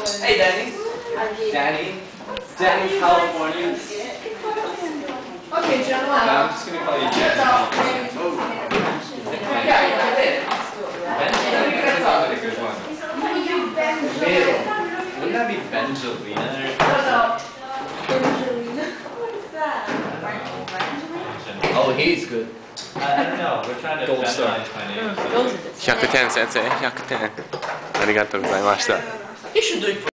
Hey, Danny. Danny. Danny, California. Okay, John. No, I'm just gonna call you Jen. Yeah, you did. Ben? That sounds like a good one. Wouldn't that be Benjalina or Oh, he's good. I, I don't know. We're trying to Gold star. feminize my name. so- 100点先生100点ありがとうございました He should do it for